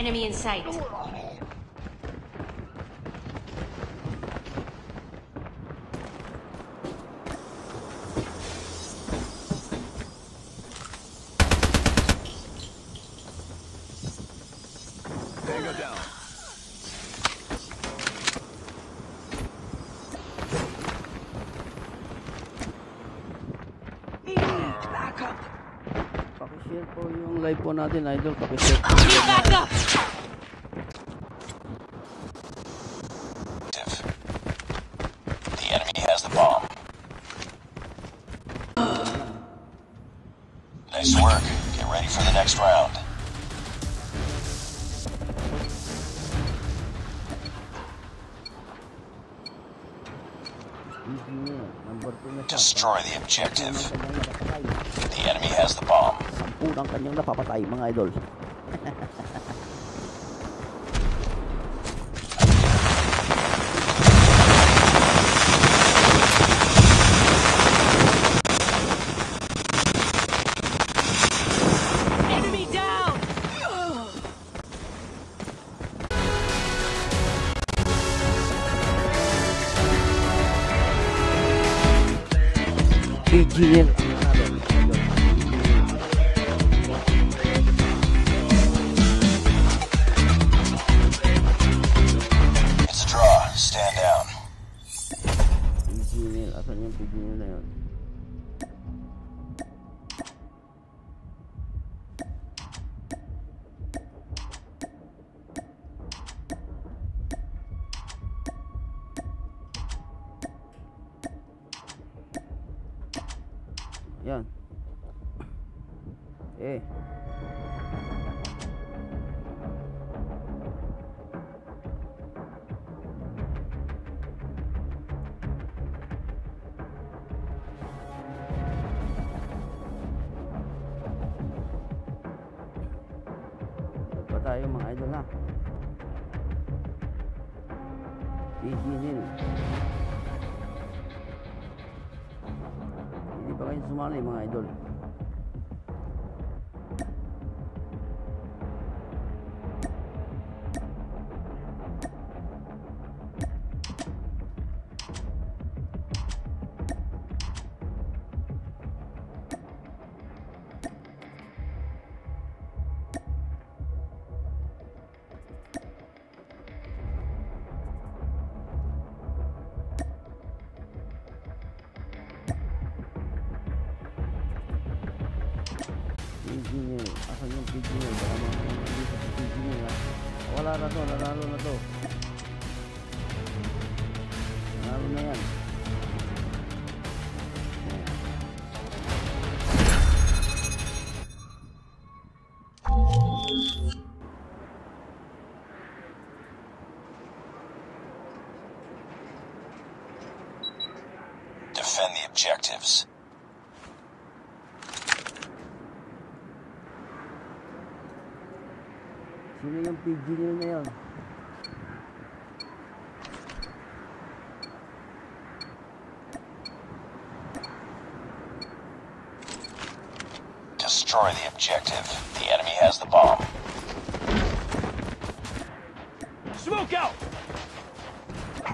Enemy in sight. share po yung live po natin, idol. Kapit Nice work. Get ready for the next round. Destroy the objective. The enemy has the bomb. Sampu ng kanyang napapatay, mga idol. Yan. Eh. Ito objectives. Sino yung engineer na yun? Destroy the objective. The enemy has the bomb. Smoke out!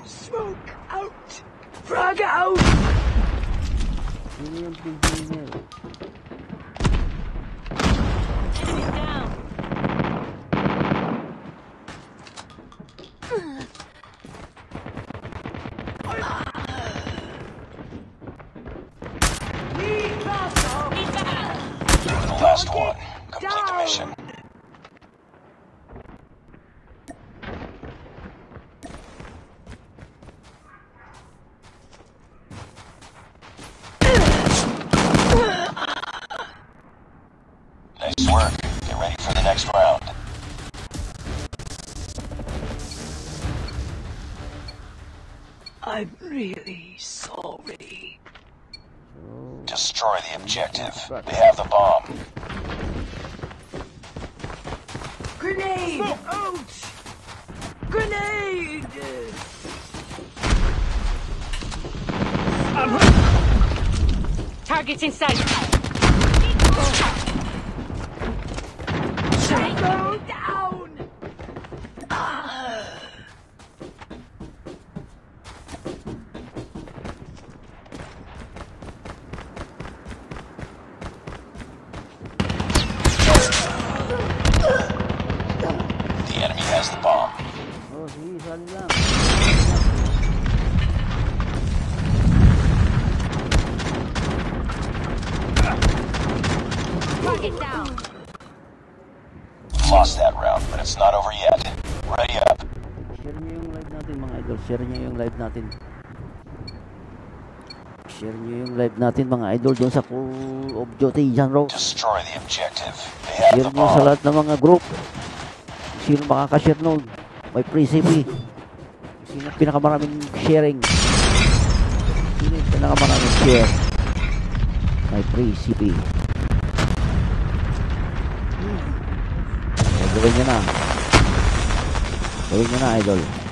Smoke out! Frag out! я не знаю. They have the bomb. Grenade! Smoke out! Grenade! I'm hurt. Targets in sight! Share nyo yung live natin. Share nyo yung live natin mga idol doon sa Call of Duty. They have Share nyo sa lahat ng mga group. Sino makaka-share nun? May free CP. Sino pinakamaraming sharing? Sino yung pinakamaraming share? May free CP. Gawin nyo na. Gawin nyo na, idol.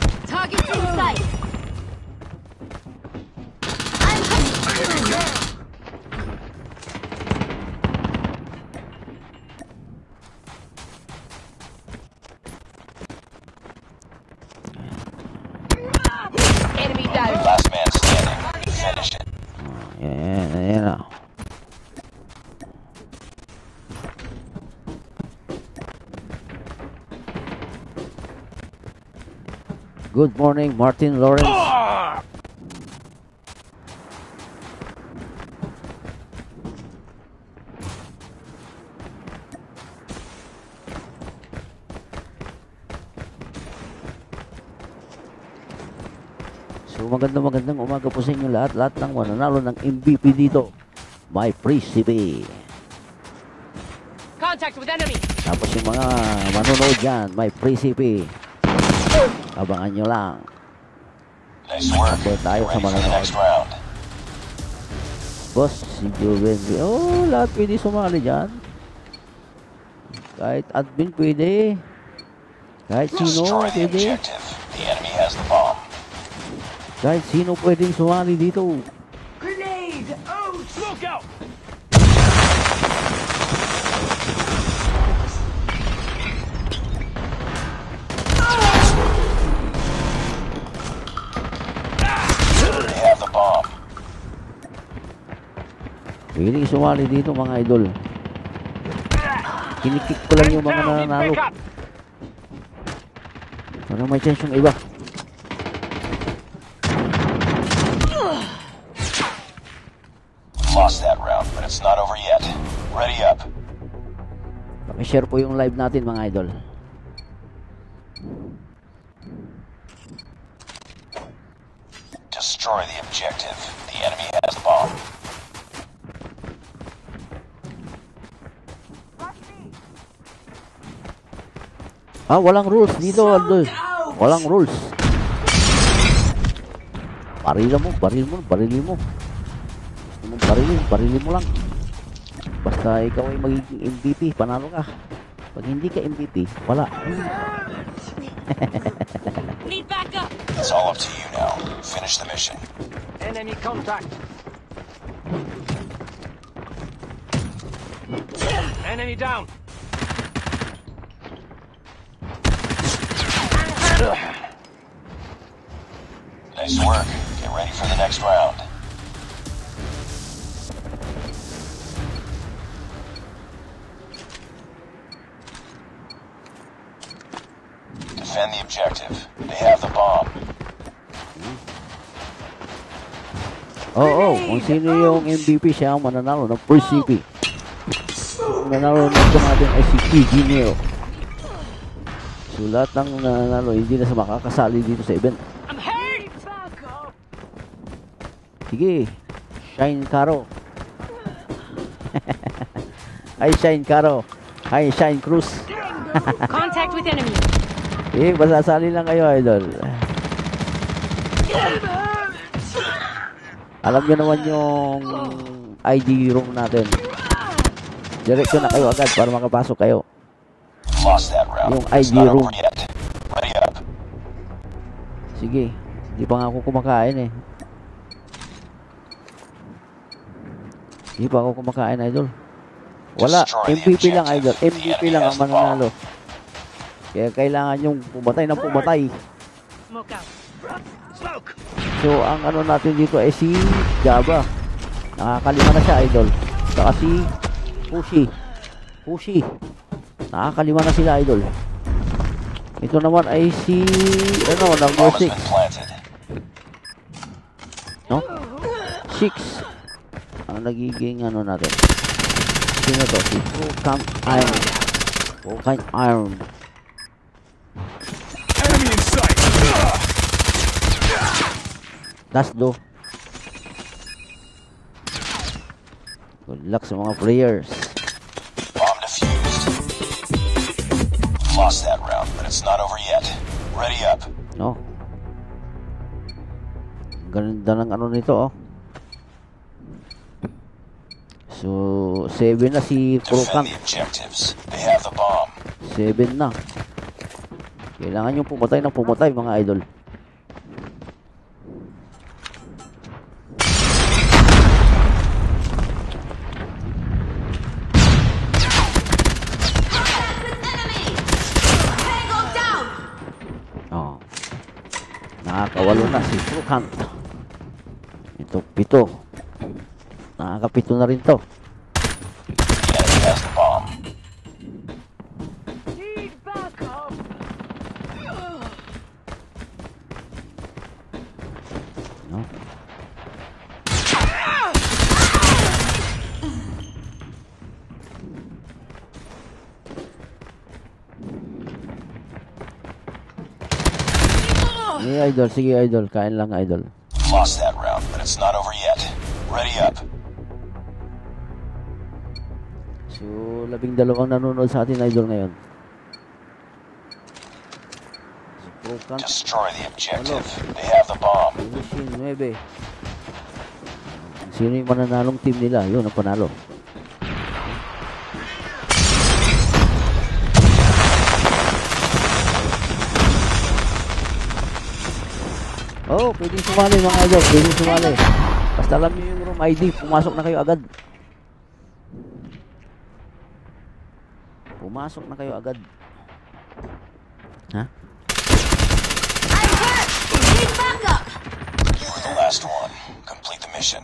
Last man standing. Finish it. Ayan, ayan na. Good morning, Martin Lawrence. Magandang magandang umaga po sa inyo lahat. Lahat ng mananalo ng MVP dito. My free CP. Contact with enemy. Tapos yung mga manonood dyan, my free CP. Abangan nyo lang. Nice work. Tayo sa round. Boss, si Juven. Oh, lahat pwede sumali dyan. Kahit admin pwede. Kahit sino pwede. objective. Kahit sino pwedeng sumali dito. Grenade out! Smoke out! Pwedeng sumali dito mga idol. Kinikik ko lang yung mga nananalo. Para may chance yung iba. Lost that round, but it's not over yet. Ready up. Pakishare po yung live natin mga idol. Destroy the objective. The enemy has the bomb. Ah, walang rules dito, idol. out! Walang rules. Barila mo, baril mo, barili mo. Barilin, barilin mo lang. Basta ikaw ay magiging MVP, panalo ka. Pag hindi ka MVP, wala. Need backup. It's all up to you now. Finish the mission. Enemy contact. Enemy down. Nice work. Get ready for the next round. Defend the objective. They have the bomb. Oo, kung sino yung MVP siya ang mananalo ng first CP. Ang nanalo nito natin ay si PG Neo. So lahat ng nananalo hindi na sa makakasali dito sa event. I'm hurt. Backup! Sige, Shine Caro. Hi Shine Caro. Hi Shine Cruz. Contact with enemy. Eh, masasali lang kayo, idol. Alam nyo naman yung ID room natin. Diretso na kayo agad para makapasok kayo. Yung ID room. Sige, hindi pa nga ako kumakain eh. Hindi pa ako kumakain, idol. Wala, MVP lang, idol. MVP lang ang mananalo. Kaya kailangan yung pumatay ng pumatay. So, ang ano natin dito ay si Java. Nakakalima na siya, idol. Saka si Pushi. Pushi. Nakakalima na sila, idol. Ito naman ay si, ano, number Bomb has 6. been planted. No? 6. Ano nagiging ano natin? Sino to? Si Full Iron. Full Iron. Enemy in sight. Last do. Good luck sa mga players. Bomb defused. Lost that round, but it's not over yet. Ready up. No? Ganda ng ano nito, oh. So, 7 na si Furukan. the objectives. They have the bomb. 7 na. Kailangan yung pumatay ng pumatay, mga idol. Ito, pito. Nakakapito na rin to. Idol, sige idol, kain lang idol. Lost that round, but it's not. Ready up. So, labing dalawang nanonood sa atin idol ngayon. Prokan, Destroy the objective. They have the bomb. Lucian 9. Sino yung mananalong team nila? Yun ang panalo. Oh, pwedeng sumali mga idol. Pwedeng sumali. Basta alam niyo yung room ID, pumasok na kayo agad. Pumasok na kayo agad. Ha? You were the last one. Complete the mission.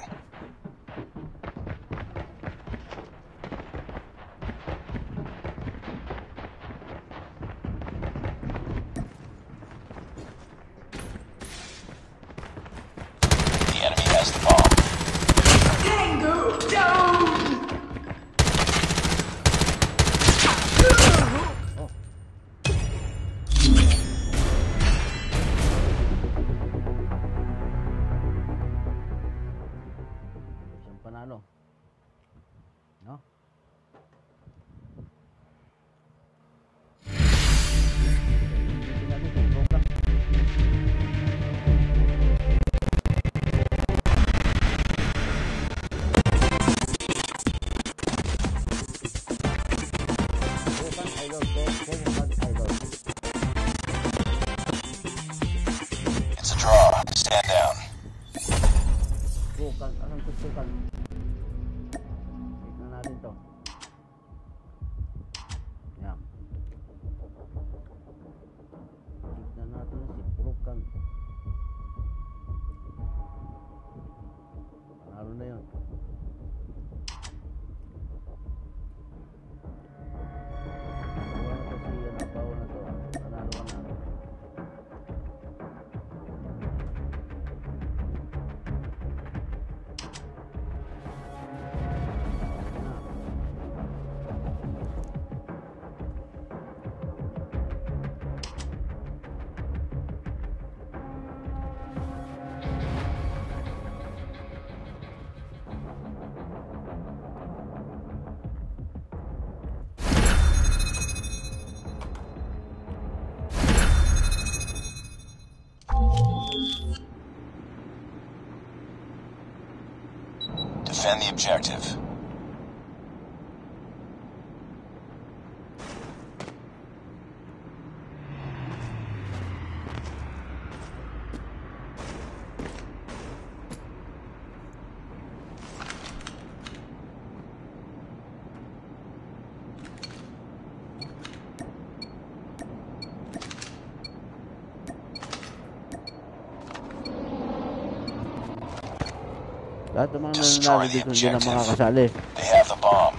Defend the objective. The The dito hindi na objective. makakasali. They have the bomb.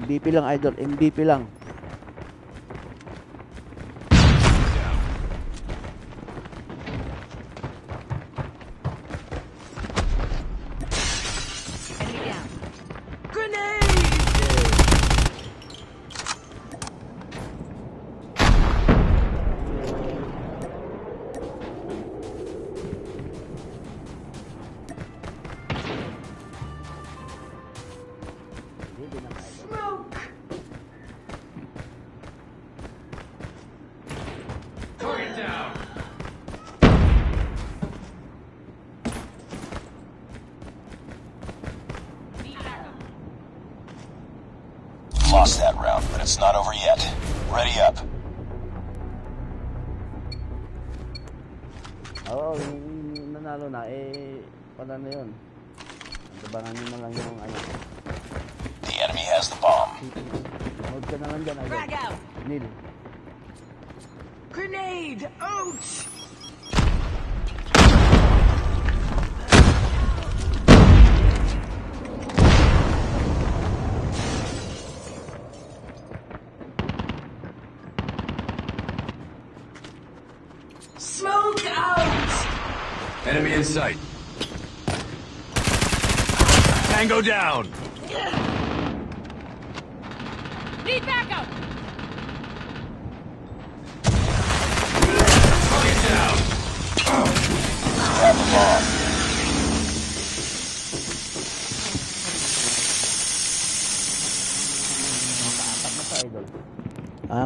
MVP lang idol, MVP lang. Out. Neil. Grenade out! Smoke out! Enemy in sight. Tango down.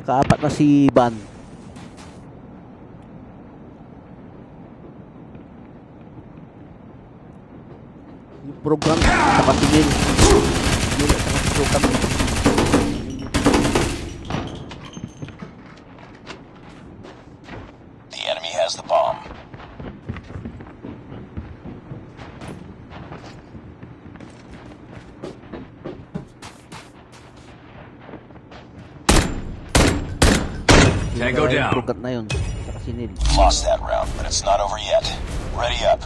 Ah, kaapat na si Van. Yung program sa patingin. Yun, ang program. Tango Yung down. program na yun. Saka Lost that round, but it's not over yet. Ready up.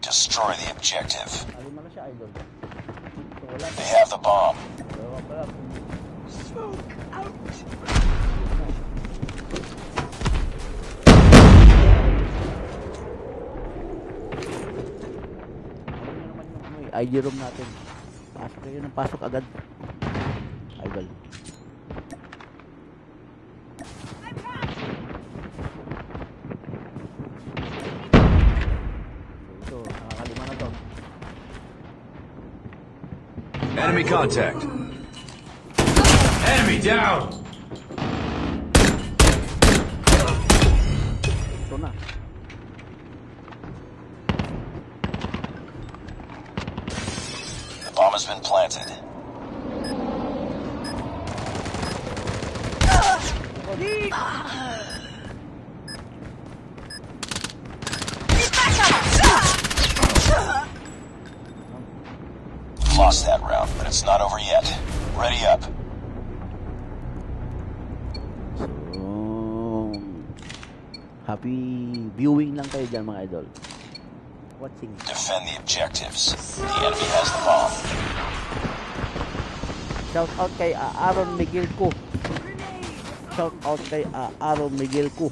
Destroy the objective. Na siya, idol. ID room natin. Pasok kayo ng pasok agad. Idol. So, ito, nakakalima na to. Enemy contact. Enemy down. Has been planted. Lost that round, but it's not over yet. Ready up. So, happy viewing lang kayo dyan mga idol. Watching. Defend the objectives. The enemy has the bomb. Shout out kay ah, Aaron Miguel ko. Shout out kay ah, Aaron Miguel ko.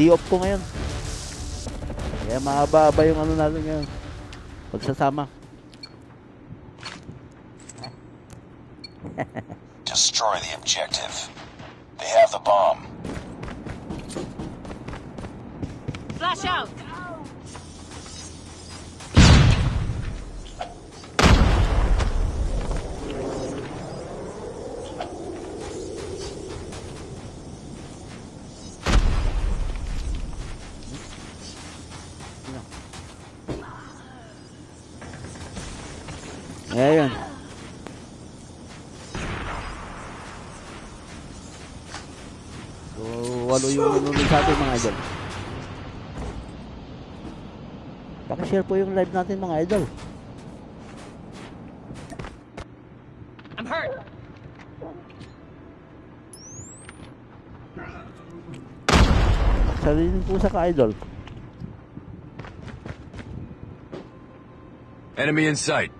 Idol, di off ko ngayon. Kaya mahaba yung ano natin ngayon. Pagsasama. Destroy the objective. They have the bomb. Flash out. Walo yung nanonood sa atin mga idol. Pakishare po yung live natin mga idol. I'm hurt. Sarili po sa ka-idol. Enemy in sight.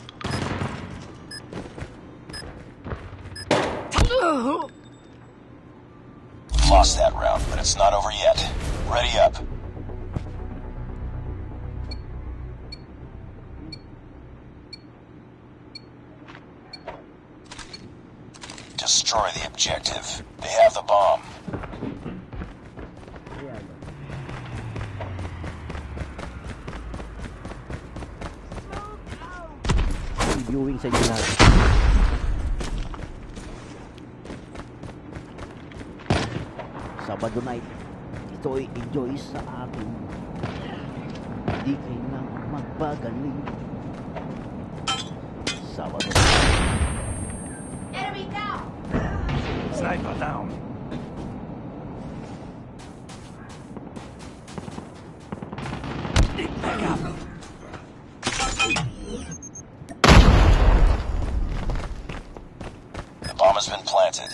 objective. They have the bomb. Viewing sa inyo. Sabado night. Ito enjoy sa akin. Di kailangan magpagaling. Sabado Enemy down! Sniper down. The bomb has been planted.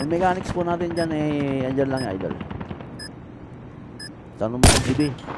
Yung mechanics po natin dyan eh, andyan lang yung idol. Tanong mo kung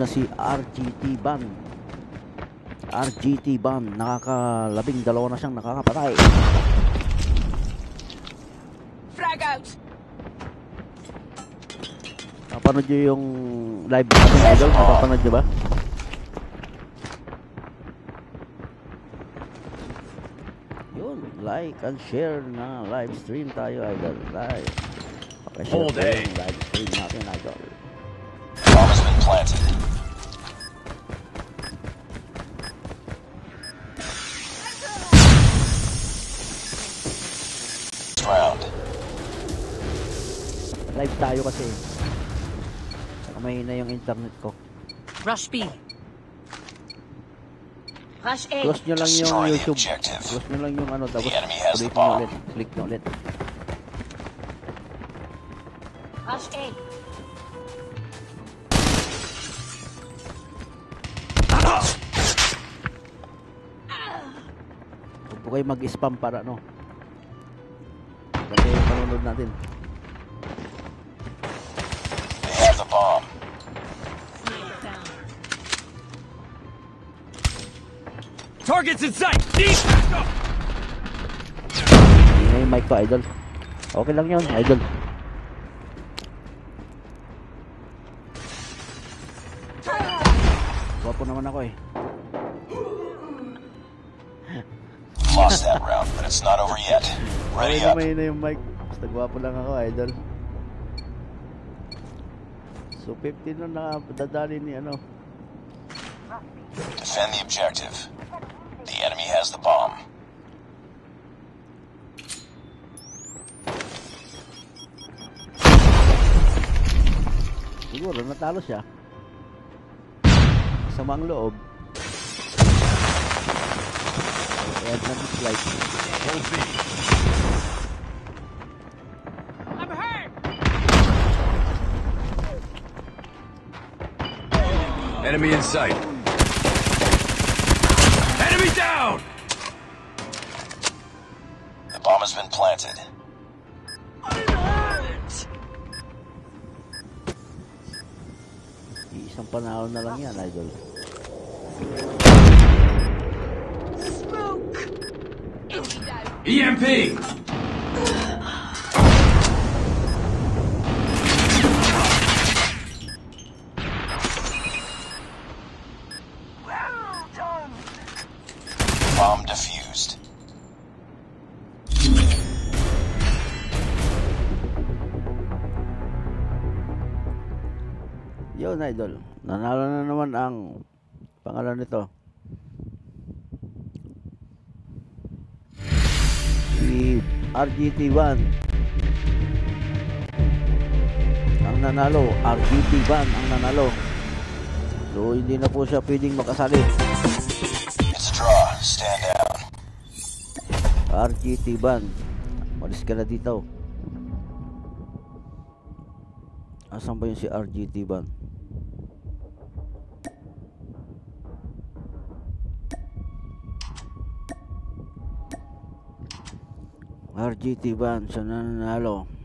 na si RGT Ban. RGT Ban, nakakalabing dalawa na siyang nakakapatay. Frag out! Napanood nyo yung live natin, idol? Napapanood nyo ba? Yun, like and share na live stream tayo, idol. Live. Pakishare All day. live stream natin, idol. Live tayo kasi. Saka mahina yung internet ko. Rush B. Rush A. Close nyo lang yung YouTube. Close nyo lang yung ano, tapos ulitin nyo ulit. Click nyo ulit. Rush A. Huwag po kayo mag-spam para no. Kasi yung panunod natin. Targets in sight! Deep! Hindi na yung mic ko, idol. Okay lang yun, idol. Gwapo naman ako eh. Lost that round, but it's not over yet. Ready up. yun na yung mic. Basta gwapo lang ako, idol. So, 15 na nakadadali ni ano. Defend the objective. The enemy has the bomb. Siguro, natalo siya. Samang loob. Add na dislike. Hold B. I'm hurt! Enemy in sight. Panahon na lang yan, idol. Smoke! EMP! Nito. Si RGT1. Ang nanalo. RGT1 ang nanalo. So, hindi na po siya pwedeng makasali. It's draw. Stand down. RGT1. Malis ka na dito. Asan ba yung si RGT1? RGT1 siya na nanalo.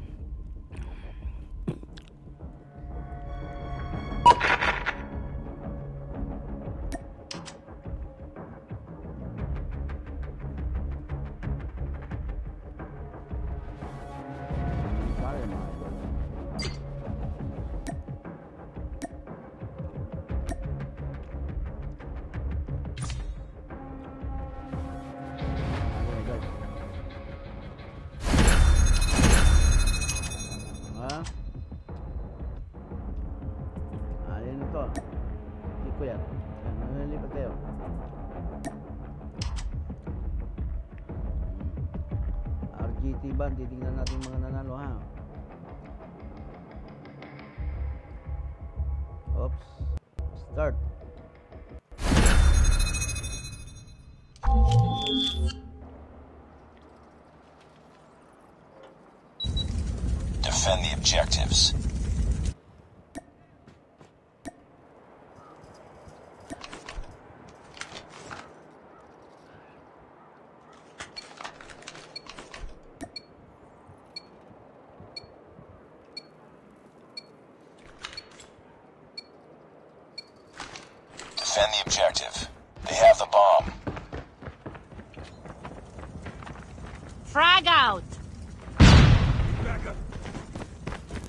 Frag out.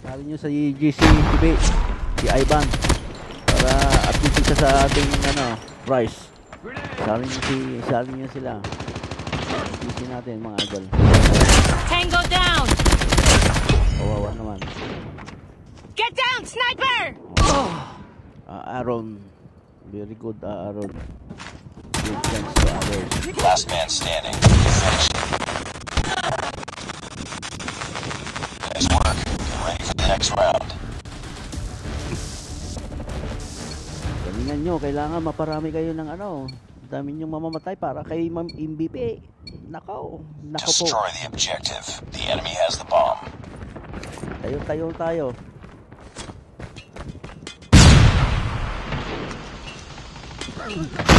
Sali nyo sa GC TV, si Ivan. Para update siya sa ating ano, price. Sali nyo, si, sali nyo sila. GC natin mga idol. Tango down. Kawawa naman. Get down, sniper. Ah, Aaron. Very good, ah, Aaron. Good thanks to others. Last man standing. Next round. Galingan nyo, kailangan maparami kayo ng ano. Dami nyo mamamatay para kay Ma'am MVP. Nako, nako po. Destroy the objective. The enemy has the bomb. Tayo, tayo, tayo. Lost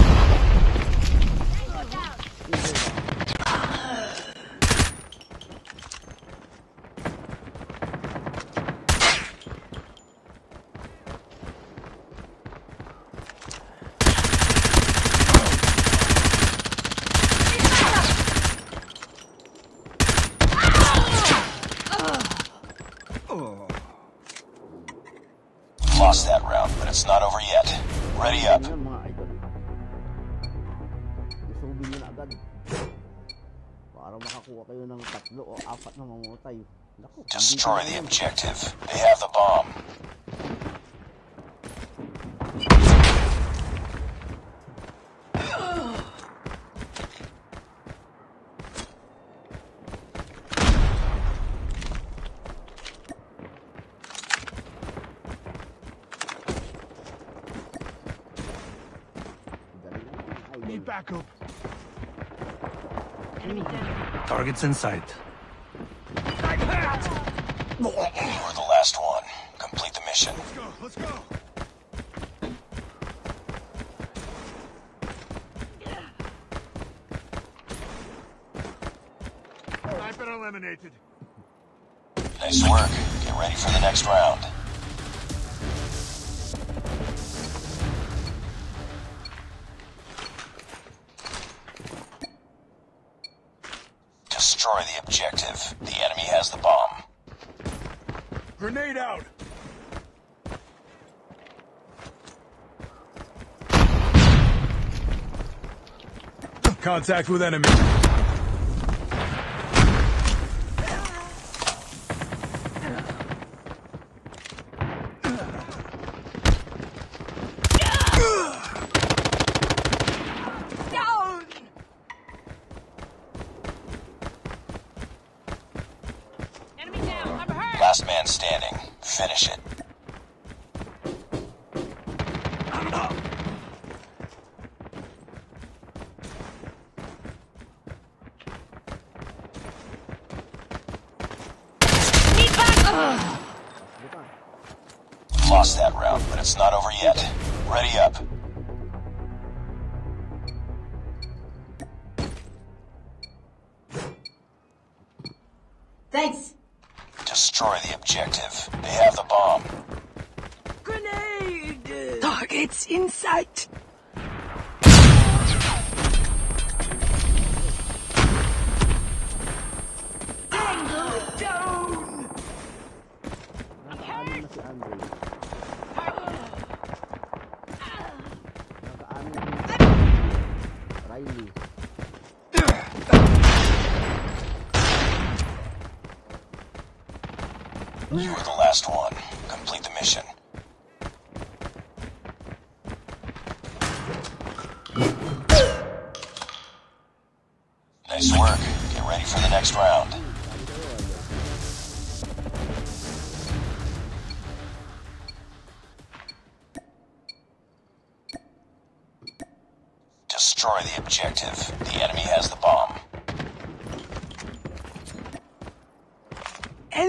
Isubi nyo na agad. Para makakuha kayo ng tatlo o apat na mamutay. Naku, Destroy the ko na yan. objective. They have the bomb. Galing na, mga idol. Need backup. Enemy down. Targets in sight. You were the last one. Complete the mission. Let's go. Let's go. Sniper eliminated. Nice work. Get ready for the next round. grenade out! Contact with enemy. last man standing. Finish it.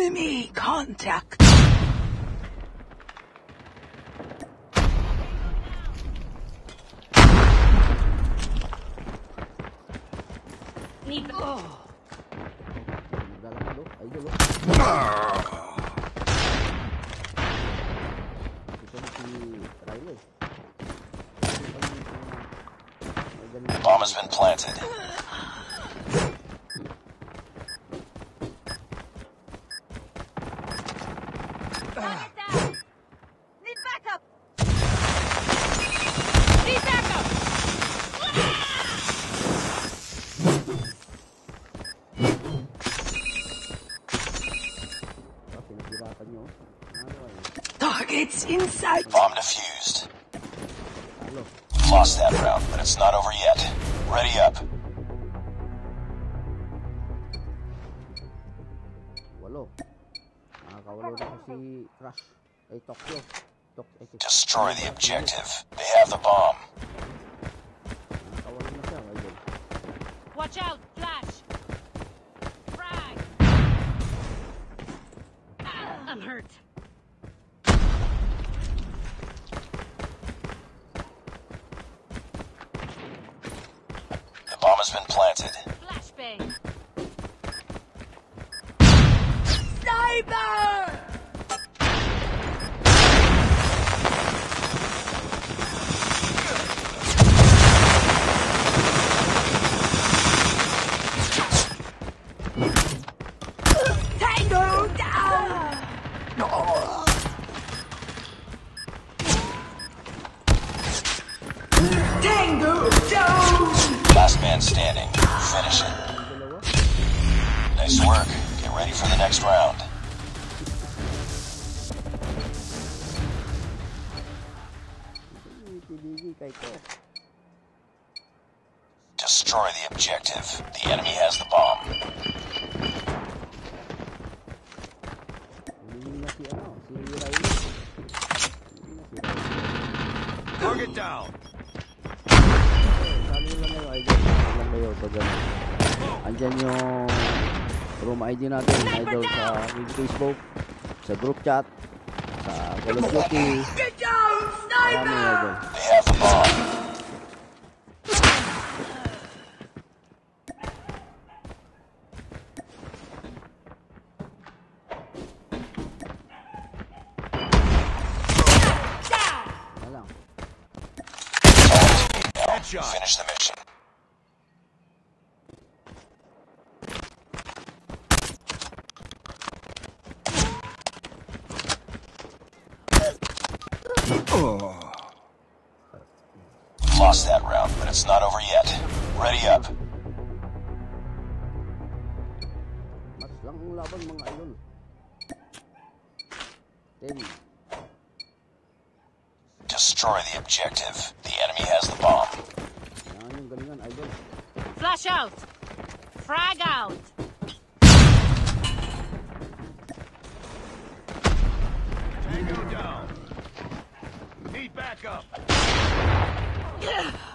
enemy contact. spotted. Flashbang! Sniper! Facebook, sa group chat, sa Call of Duty, but it's not over yet. Ready up. Mas lang ang laban mga idol. Steady. Destroy the objective. The enemy has the bomb. Kailangan yung galingan idol. Flash out. Frag out. Tango down. Need backup.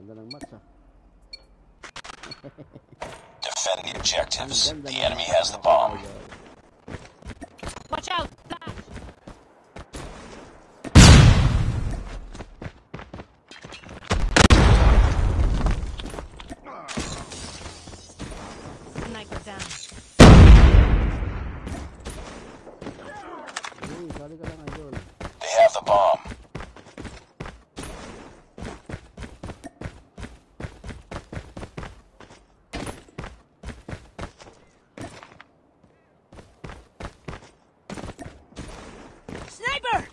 ganda ng match ah. Defend the objectives. The enemy has the bomb. Watch out. Flash. Sniper down. Uy, sali ka lang idol. They have the bomb. Sniper.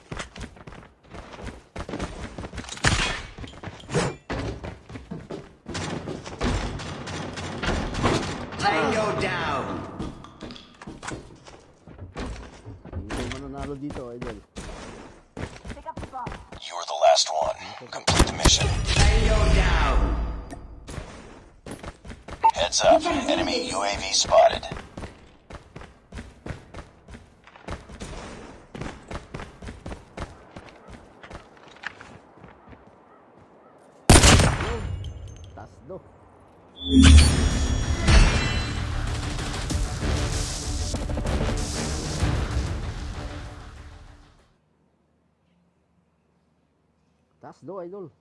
Tango down. Hindi mo mananalo dito idol. You are the last one. Complete the mission. Heads up. Enemy UAV spotted. Idol.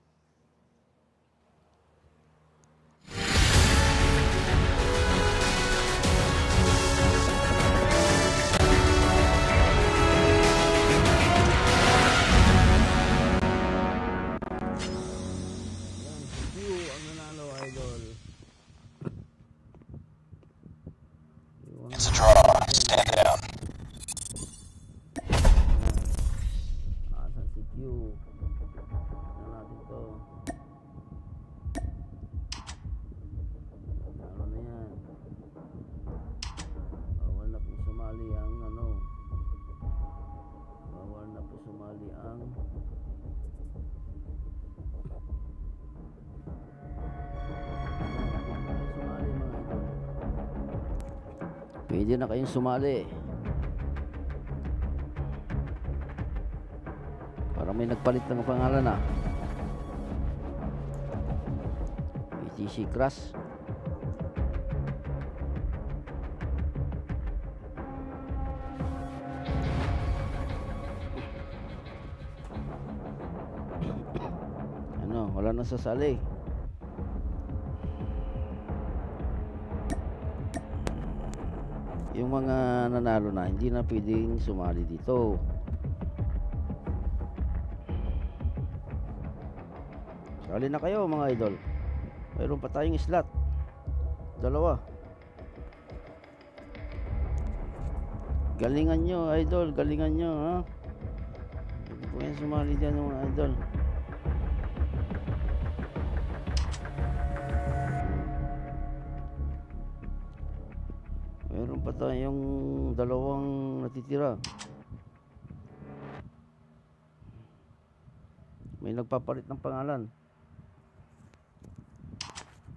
Pwede na kayong sumali. Parang may nagpalit ng pangalan na. PTC Crash. Ano, wala nang sasali. Yung mga nanalo na, hindi na pwedeng sumali dito. Sali na kayo mga idol. Mayroon pa tayong slot. Dalawa. Galingan nyo, idol. Galingan nyo, ha? Huwag po kayong sumali dyan, mga idol. Natitira. May nagpapalit ng pangalan.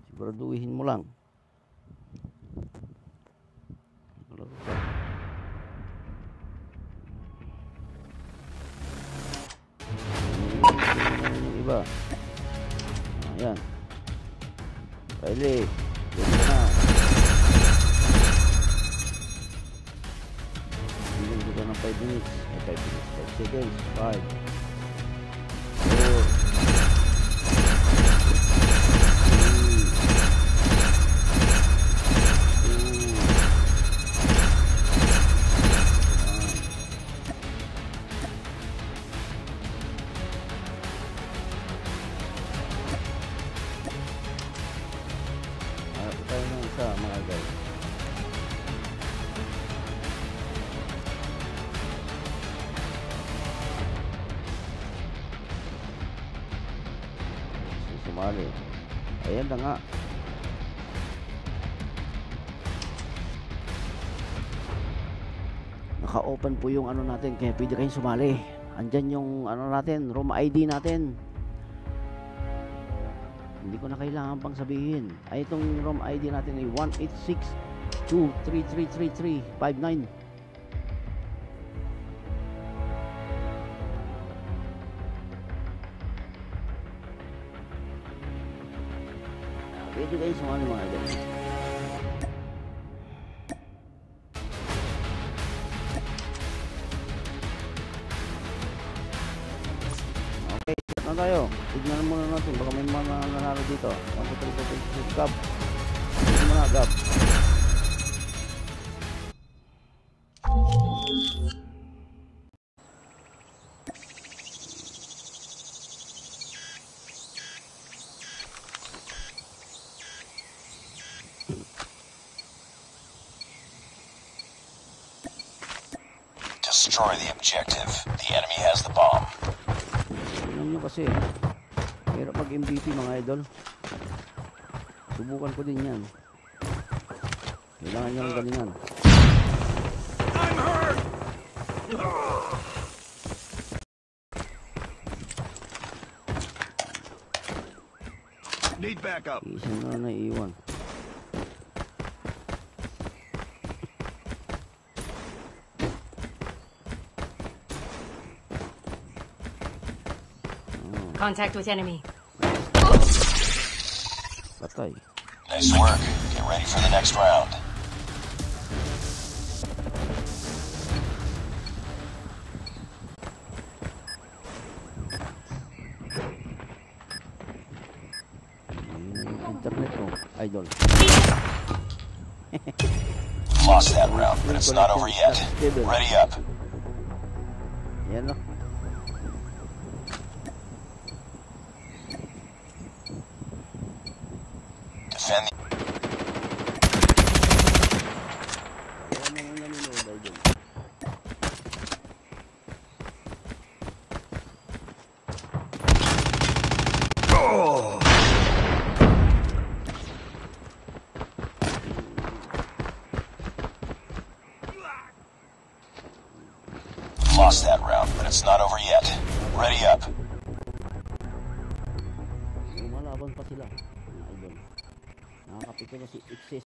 Siguraduhin mo lang. Iba. Ayan. Pwede po yung ano natin kaya pwede kayong sumali. Andyan yung ano natin room ID natin. Hindi ko na kailangan pang sabihin. Ay itong room ID natin ay 186 2333359 Destroy the objective. The enemy has the bomb. Tignan nyo kasi. Pero pag MVP mga idol. Subukan ko din yan. Kailangan nyo ng galingan. I'm hurt! Need backup. Isa na naiiwan. Contact with enemy. Patay. Nice work. Get ready for the next round. Yung internet ko. Idol. Lost that round, but it's not over yet. Ready up. It's not over yet. Ready up. Lumalaban pa sila. Mga idol. Nakakapito na si Excess.